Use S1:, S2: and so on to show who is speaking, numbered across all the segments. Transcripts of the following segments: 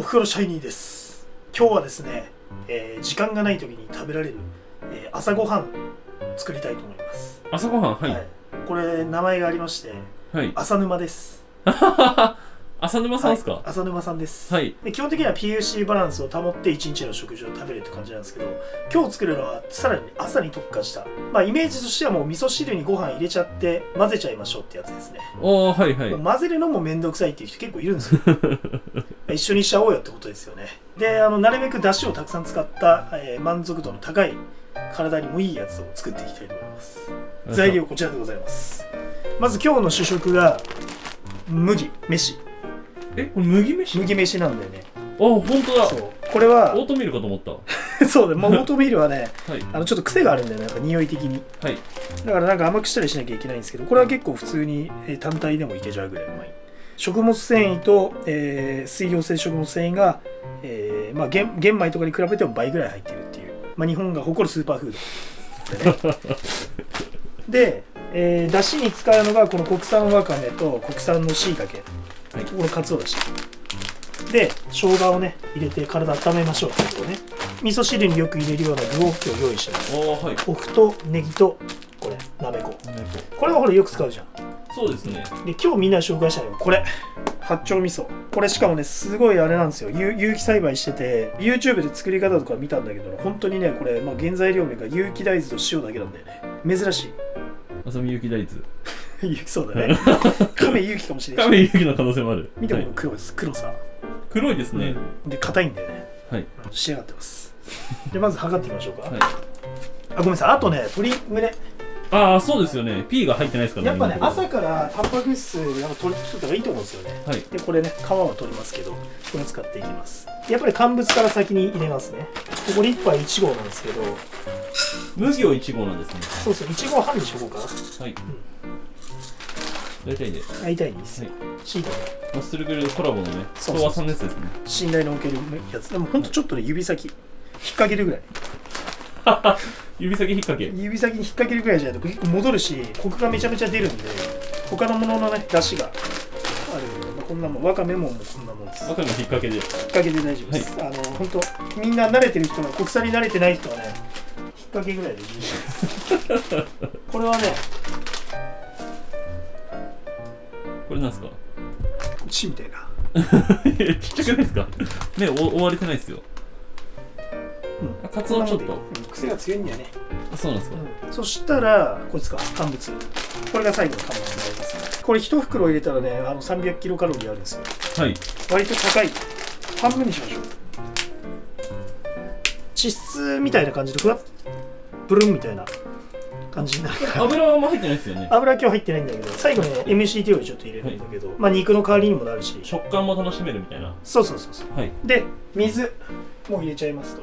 S1: おふくろシャイニーです。今日はですね、えー時間がない時に食べられる、えー朝ごはん作りたいと思います。
S2: 朝ごはん？はい、
S1: これ名前がありまして
S2: はい、
S1: 浅沼です。
S2: 浅沼さんですか？
S1: はい。浅沼さんです、
S2: はい、
S1: で基本的には PUC バランスを保って1日の食事を食べるって感じなんですけど今日作るのはさらに朝に特化したまあイメージとしてはもう味噌汁にご飯入れちゃって混ぜちゃいましょうってやつですね、
S2: おーはいはい。
S1: 混ぜるのもめんどくさいっていう人結構いるんですよ 一緒にしちゃおうよってことですよね。であのなるべく出汁をたくさん使った、えー満足度の高い体にもいいやつを作っていきたいと思います。材料こちらでございます。まず今日の主食が麦飯。
S2: えこれ麦飯？
S1: 麦飯なんだよね。
S2: あ本当だ。
S1: そう。これは
S2: オートミールかと思った。は
S1: そうだ、まあ、オートミールはね
S2: い。
S1: あのちょっと癖があるんだよね。やっぱ匂い的に。
S2: はい。
S1: だからなんか甘くしたりしなきゃいけないんですけどこれは結構普通に、えー単体でもいけちゃうぐらいうまい食物繊維と、えー水溶性食物繊維が、えーまあ、玄玄米とかに比べても倍ぐらい入ってるっていう、まあ、日本が誇るスーパーフード。で ねで、えー、だしに使うのがこの国産わかめと国産のしいたけ、
S2: はい。
S1: これかつおだし。で生姜をね入れて体温めましょうことね。味噌汁によく入れるような具を今日用意してます。
S2: はい。
S1: お麩とネギとこれなめここれはほらよく使うじゃん
S2: そうですね。
S1: で今日みんなに紹介したいのがこれ。八丁味噌。これしかもねすごいあれなんですよ。有有機栽培してて YouTube で作り方とか見たんだけど本当にねこれ、まあ、原材料名が有機大豆と塩だけなんだよね。珍し
S2: 浅見ゆき大豆
S1: い有機そうだね。亀有機かもしれない
S2: 亀ゆきの可能性もある。
S1: 見てこ
S2: はい。
S1: の黒です。黒さ、
S2: 黒いですね、
S1: で硬いんだよね。
S2: はい。
S1: 仕上がってます。でまず測ってみましょうか、
S2: はい。
S1: あごめんなさい。あとね鶏胸
S2: ああそうですよね。P が入ってないですから
S1: やっぱね朝からタンパク質やっぱ取り取った方がいいと思うんですよね。
S2: ろはい。
S1: でこれね皮は取りますけどこれ使っていきます。やっぱり乾物から先に入れますね。でこれ1杯1合なんですけど。
S2: 麦を1号なんですね。
S1: そうそう1合半にしとこうかな。
S2: はい、大体で
S1: 大体にいいです。
S2: は
S1: よ
S2: い。
S1: シートで。
S2: マッスルグルコラボのね昭和さんのやつですね。
S1: 信頼のおけるやつ。でもほんとちょっとね指先引っ掛けるぐらい
S2: 指先引っ掛け。
S1: 指先に引っ掛けるぐらいじゃないと結構戻るしコクがめちゃめちゃ出るんで他のもののね出汁が。あるんで、まあ、こんなもんわかめもこんなもんです。
S2: わかめの引っ掛けで。
S1: 引っ掛けで大丈夫です、あの本当みんな慣れてる人が国産に慣れてない人はね引っ掛けぐらいで十分です。これはね
S2: これなんですか？
S1: 血みたいな。
S2: ちっちゃくないですか？ねお覆われてないですよ
S1: うん。
S2: あカツオちょっと。
S1: うん癖が強いんだよね、
S2: あそうなんですか、
S1: そしたらこいつか乾物。これが最後の乾物になります。これ一袋入れたらねあの300キロカロリーあるんですよ。
S2: はい。
S1: 割と高い。半分にしましょう。脂質みたいな感じでふわっブルンみたいな感じになるから。
S2: 油はあんま入ってないですよね。
S1: 油は今日入ってないんだけど最後ね MCT オイルちょっと入れるんだけど、まあ肉の代わりにもなるし。
S2: 食感も楽しめるみたいな。
S1: そうそうそうそう。
S2: はい。
S1: で水もう入れちゃいますと。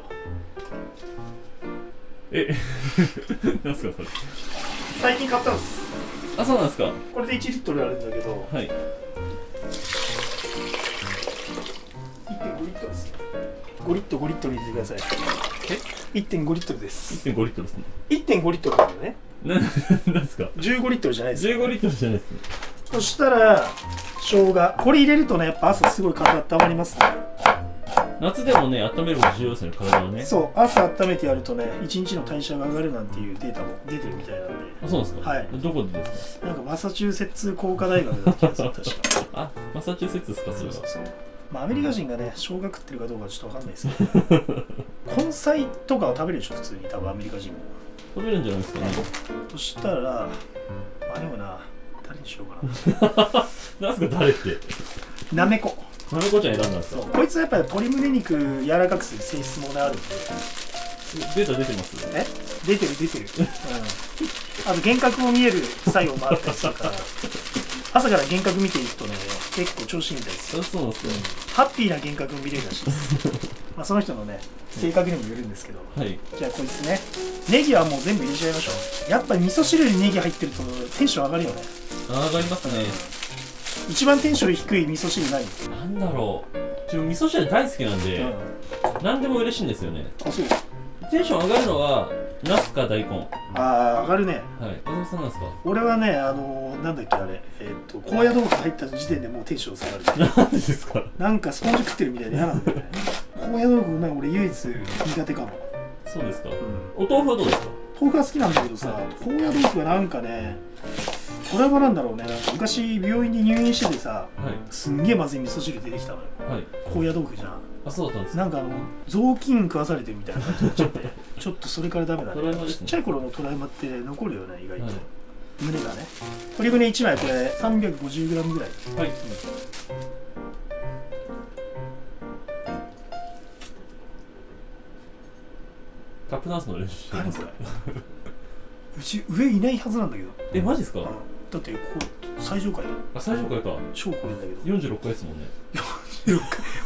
S2: え なんすかそれ。
S1: 最近買ったんです。
S2: あそうなんですか。
S1: これで1リットルあるんだけど
S2: はい
S1: 5リットル5リットル入れてください。
S2: え
S1: ？1.5リットルです。
S2: 1.5リットルですね。
S1: 1.5リットルなんだよね。
S2: な なんですか
S1: ？15リットルじゃないです
S2: 15リットルじゃないですね。
S1: そしたら生姜。これ入れるとねやっぱ朝すごい体温まりますね。
S2: 夏でもね温めること重要ですよね体をね。
S1: そう朝温めてやるとね1日の代謝が上がるなんていうデータも出てるみたいなんで。
S2: あそうなんですか？
S1: はい。
S2: どこでです
S1: なんかマサチューセッツ工科大学だった気がする確か
S2: か。あマサチューセッツですかそれは。
S1: そうそうそうまあアメリカ人がね生姜食ってるかどうかはちょっとわかんないですけど。根菜とかは食べるでしょ普通に。多分アメリカ人も。
S2: 食べるんじゃないですかね。
S1: そしたらまあでもな誰にしようかな。
S2: なんすか誰って。
S1: なめこ。
S2: なめこちゃん選んだんですか。
S1: こいつはやっぱり鶏胸肉柔らかくする性質もねあるんで
S2: データ出てます？
S1: え？出てる出てる、うん、あと幻覚も見える作用もあったりするから。朝から幻覚見ていくとね結構調子いいみたいです
S2: そうですか。
S1: ハッピーな幻覚も見れるらしいです。まあその人のね性格にもよるんですけど。
S2: はい。
S1: じゃあこいつねネギはもう全部入れちゃいましょう。やっぱり味噌汁にネギ入ってるとテンション上がるよね。
S2: あ上がりますね。
S1: 一番テンション低い味噌汁何
S2: なんだろう。自分味噌汁大好きなんで、
S1: うん。
S2: 何でも嬉しいんですよね。
S1: あそう
S2: テンション上がるのはナスか大根？はい
S1: ああ上がるね。
S2: 渡辺さんなんですか？
S1: 俺はねあのーなんだっけあれえーっと高野豆腐入った時点でもうテンション下がる。
S2: なんでですか？
S1: なんかスポンジ食ってるみたいで嫌なんだよね。高野豆腐ね俺唯一苦手かも、
S2: そうですか？
S1: うん、
S2: お豆腐はどうですか？
S1: 豆腐は好きなんだけどさ高野豆腐はなんかねトラウマなんだろうね。昔病院に入院しててさ
S2: はい。
S1: すんげえまずい味噌汁出てきたのよ。
S2: はい。
S1: 高野豆腐じゃん
S2: あそうだったんですか？
S1: なんかあの雑巾食わされてるみたいな感じになっちゃってちょっとそれからダメだね。ちっちゃい頃のトラウマって残るよね意外と、
S2: はい。
S1: 胸がね。鶏胸1枚これ 350g ぐらい。
S2: はい。タップダンスの練習してるんですか？
S1: 何これ？うち上いないはずなんだけど。
S2: えマジですか？
S1: うん。だってここ最上階だ。よ
S2: あ最初からか。
S1: 超高いんだけど。
S2: 46回ですもんね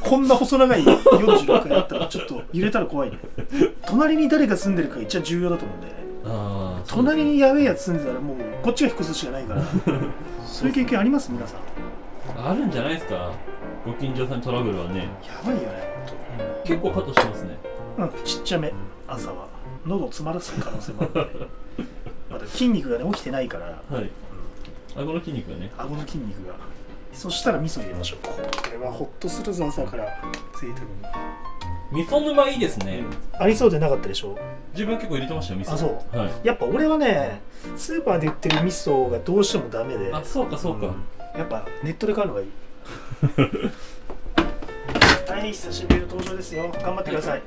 S1: こんな細長い46階だったらちょっと揺れたら怖いね。隣に誰が住んでるか一番重要だと思うんだよね。
S2: ああ
S1: 隣にやべえやつ住んでたらもうこっちが引っ越すしかないから。そういう経験あります？皆さん。
S2: あるんじゃないですか？ご近所さんにトラブルはね。
S1: やばいよね。
S2: 結構カットしてますね。
S1: うん。ちっちゃめ。朝は。喉を詰まらせる可能性もある。ん でまだ筋肉がね起きてないから、
S2: はい。顎の筋肉がね。
S1: 顎の筋肉がそしたら味噌入れましょう。これはホッとするぞ朝から贅沢に
S2: 味噌沼いいですね。
S1: ありそうでなかったでしょ？
S2: 自分結構入れてましたよ味噌。
S1: あそう。
S2: はい。
S1: やっぱ俺はねスーパーで売ってる味噌がどうしてもダメで。
S2: あそうかそうか、
S1: ん。やっぱネットで買うのがいい。はい久しぶりの登場ですよ。頑張ってください、ね。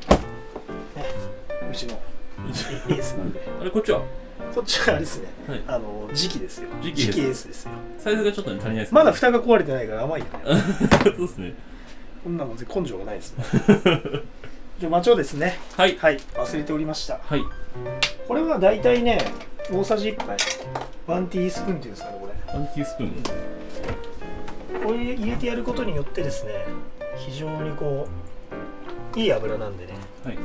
S1: うちのエースなんで。
S2: あれこっちは？
S1: こっちはあれですね。
S2: はい。
S1: あの時期ですよ。
S2: 時期です。
S1: エースですよ。
S2: サイズがちょっと足りないです
S1: まだ蓋が壊れてないから甘いよね。
S2: そうですね。
S1: こんなもん根性がないですね。じゃあマチョですね。
S2: はい。
S1: はい。忘れておりました。
S2: はい。
S1: これは大体ね大さじ1杯。ワンティースプーンっていうんですかねこれ。
S2: ワンティースプーン。
S1: これ入れてやることによってですね非常にこういい油なんでね。
S2: はい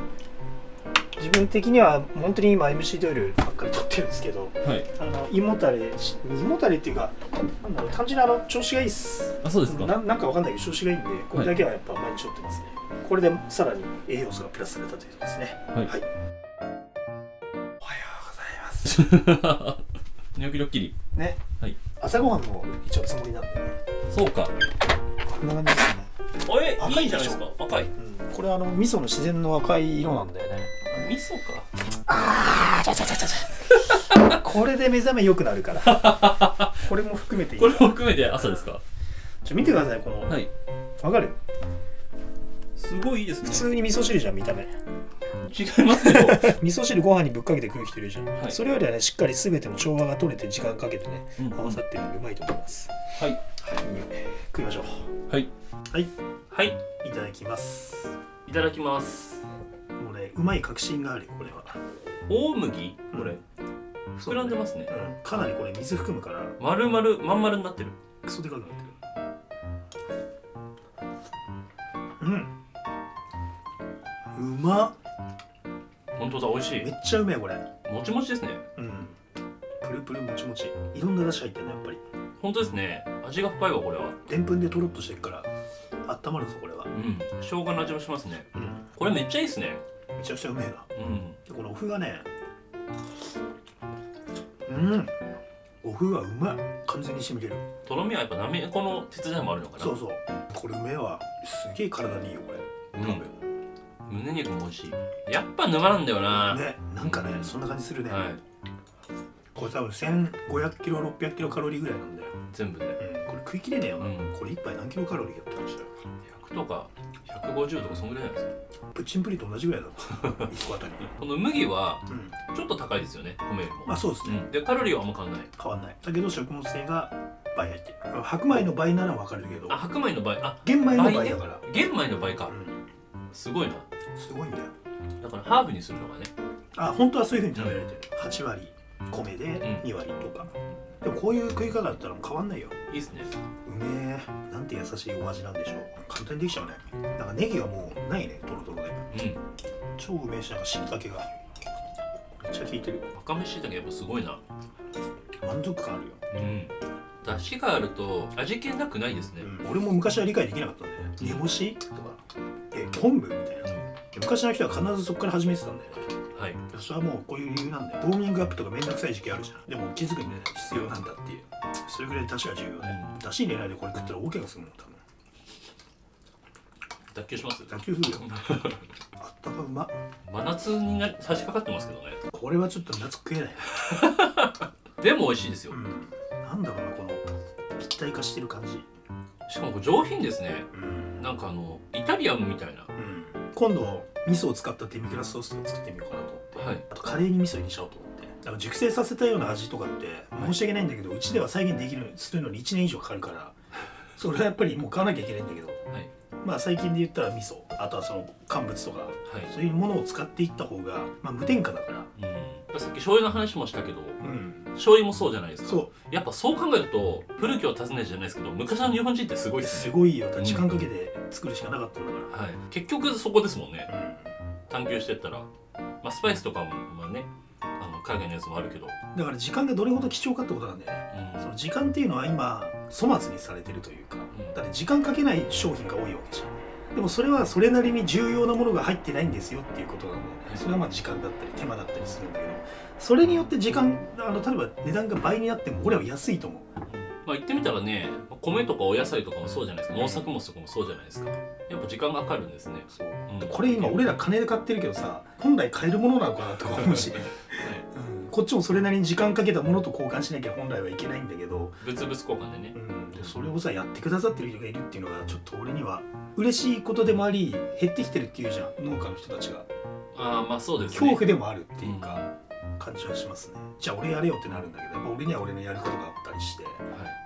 S1: 自分的には本当に今 MC オイルばっかり取ってるんですけど
S2: はい。
S1: あの胃もたれし胃もたれっていうかなんだろう単純にあの調子がいいっす。
S2: あそうですか。
S1: ななんかわかんないけど調子がいいんでこれだけはやっぱ毎日取ってますね、これでさらに栄養素がプラスされたということですね。
S2: はい。
S1: はい、おはようございます。
S2: 寝起きドッキリ。
S1: ね、
S2: はい。
S1: 朝ごはんの一応つもりなんで。ね
S2: そうか。
S1: こんな感じですね、
S2: あえ
S1: 赤い
S2: いいじゃないですか。赤い。
S1: うん、これあの味噌の自然の赤い色なんだよね
S2: 味噌か。
S1: あーちゃちゃちゃちゃちゃ これで目覚め良くなるから。これも含めていい。
S2: これも含めて朝ですか。
S1: ちょ見てくださいこの。わ、
S2: はい。
S1: かる？
S2: すごいいいです
S1: 普
S2: ね
S1: 通に味噌汁じゃん見た目。
S2: 違いますけど。
S1: 味噌汁ご飯にぶっかけて食う人いるじゃん、
S2: はい。
S1: それよりはねしっかり全ての調和が取れて時間かけてね
S2: うん
S1: 合わさってるのでうまいと思います、
S2: はい。
S1: はい。食いましょう。
S2: はい。
S1: はい。
S2: はい。
S1: い。ただきます。
S2: いただきます。
S1: もうまい確信があるよこれは。
S2: 大麦？これ。
S1: う。ん
S2: 膨らんでますね。
S1: うん。かなりこれ水含むから。
S2: 丸々まん丸になってる。
S1: クソでかくなってる。うん。うま。っ
S2: 本当だ美味しい。
S1: めっちゃうめえこれ。
S2: もちもちですね。
S1: うん。プルプルもちもち。いろんな出汁入ってんだやっぱり。
S2: 本当ですね。味が深いわこれは。
S1: でんぷんでとろっとしてるから温まるぞこれは。
S2: うん。生姜の味もしますね。
S1: うん。
S2: これめっちゃいいですね
S1: めちゃくちゃうめえな。
S2: うん。
S1: でこのお麩がねうん。お麩はうまい。完全に染みてる。
S2: とろみはやっぱなめこの手伝いもあるのかな。
S1: そうそう。これうめえわ。すげえ体にいいよこれ。多分、
S2: 胸肉も美味しい。やっぱ沼なんだよな、
S1: ねなんかねそんな感じするね、
S2: はい。
S1: これ多分1500キロ600キロカロリーぐらいなんだよ、
S2: 全部で。
S1: うん、これ食い切れねえよな、
S2: うん。
S1: これ一杯何キロカロリーやって話だよ。
S2: 100とか150とかそんぐらいなんですよ
S1: プッチンプリと同じぐらいだと。1個あたり。
S2: この麦は
S1: うん。
S2: ちょっと高いですよね米よりも、
S1: まあそうですね、
S2: うん。でカロリーはあんま変わんない。
S1: 変わんない。だけど食物繊維が倍入って。る白米の倍なら分かるけど。
S2: あ白米の場合あ
S1: 玄米の倍
S2: ね
S1: だから、
S2: 玄米の倍か。
S1: うん、
S2: すごいな。
S1: すごいんだよ。
S2: だからハーブにするのがね。
S1: あ本当はそういうふうに食べられてる。8割米で
S2: ん。
S1: 2割とか、でもこういう食い方だったら変わんないよ。
S2: いいっすね。
S1: うめえなんて優しいお味なんでしょう。簡単にできちゃうね。なんかネギはもうないねトロトロで。
S2: うん。
S1: 超うめえしなんかしいたけが。めっちゃ効いてる。
S2: わかめしいたけやっぱすごいな。
S1: 満足感あるよ、
S2: うん。出汁があると味気なくないですね、
S1: うん。俺も昔は理解できなかったんだよね。煮干しとか。え昆布みたいな。で昔の人は必ずそこから始めてたんだよね
S2: はい。
S1: それはもうこういう理由なんだよ。ウォーミングアップとかめんどくさい時期あるじゃん。でも気づくんだよね必要なんだっていう。それぐらい出汁が重要で出汁入れないでこれ食ったら大怪我するもん多分。
S2: 脱臼します
S1: 脱臼するよ。あったかうま。
S2: 真夏にな差し掛かってますけどね。
S1: これはちょっと夏食えない。
S2: でも美味しいですよ。
S1: うん。なんだろうなこの一体化してる感じ。
S2: しかも上品ですね。
S1: うん。
S2: なんかあのイタリアンみたいな。
S1: うん今度味噌を使ったデミグラスソースとか作ってみようかなと思って、
S2: はい。
S1: あとカレーに味噌入れちゃおうと思って。だから熟成させたような味とかって申し訳ないんだけど、うちでは再現できるするのに1年以上かかるから それはやっぱりもう買わなきゃいけないんだけど。
S2: はい。
S1: まあ最近で言ったら味噌あとはその乾物とか
S2: はい。
S1: そういうものを使っていった方が、まあ、無添加だから
S2: うんさっき醤油の話もしたけど
S1: うん。
S2: 醤油もそうじゃないですか。
S1: そ
S2: やっぱそう考えると古きを訪ねてじゃないですけど昔の日本人ってすご
S1: う
S2: いですね。
S1: すごいよ。時間かけて作るしかなかったんだか
S2: はい。結局そこですもんね。
S1: ら、
S2: 探求してったら、まあ、スパイスとかもまあねあの海外のやつもあるけど、
S1: うん、だから時間がどれほど貴重かってことなんだよね。
S2: うん。
S1: その時間っていうのは今粗末にされてるというか。
S2: うん。
S1: だって時間かけない商品が多いわけじゃん。でもそれはそれなりに重要なものが入ってないんですよっていうことなんだよね。それはまあ時間だったり手間だったりするんだけどそれによって時間あの例えば値段が倍になっても俺は安いと思う。
S2: まあ言ってみたらね米とかお野菜とかもそうじゃないですか。農作物とかもそうじゃないですか。やっぱ時間がかかるんですね。
S1: そう。
S2: うん。
S1: これ今俺ら金で買ってるけどさ本来買えるものなのかなとか思うし、
S2: はい。
S1: うん、こっちもそれなりに時間かけたものと交換しなきゃ本来はいけないんだけど、
S2: 物々交換でね。
S1: うん、でそれをさやってくださってる人がいるっていうのがちょっと俺には嬉しいことでもあり減ってきてるっていうじゃん農家の人たちが。
S2: ああまあそうですね。
S1: 恐怖でもあるっていうか、感じはしますね。じゃあ俺やれよってなるんだけどやっぱ俺には俺のやることがあったりして
S2: は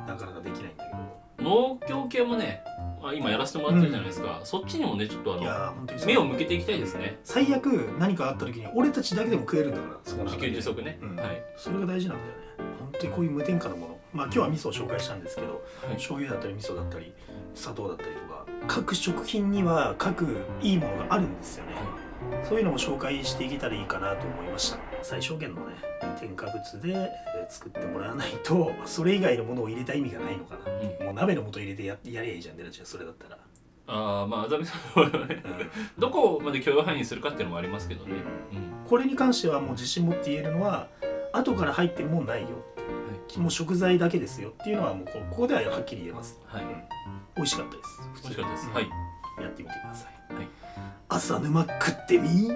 S1: なかなかできないんだけど。
S2: い、農業系もね、まあ、今やらせてもらってるじゃないですか、そっちにもねちょっとあ
S1: いや
S2: の目を向けていきたいですね。
S1: 最悪何かあった時に俺たちだけでも食えるんだからそこの
S2: 自給自足ね、
S1: うん。
S2: はい、
S1: それが大事なんだよね。本当にこういう無添加のもの。まあ今日は味噌を紹介したんですけど
S2: はい。
S1: 醤油だったり味噌だったり砂糖だったりとか各食品には各いいものがあるんですよねそういうのも紹介していけたらいいかなと思いました。最小限のね添加物でえー作ってもらわないと それ以外のものを入れた意味がないのかな、
S2: うん。
S1: もう鍋の素入れてややりゃいいじゃんデラちゃんそれだったら、
S2: ああまああざみさんはね
S1: うん。
S2: どこまで許容範囲にするかっていうのもありますけどね、うん。
S1: これに関してはもう自信持って言えるのは後から入ってるもんない。よもう食材だけですよっていうのはもうこここでははっきり言えます、
S2: はい、はい、
S1: 美味しかったです。
S2: 美味しかったです、
S1: うん。
S2: はい
S1: やってみてくださ
S2: い、
S1: 朝沼食ってみ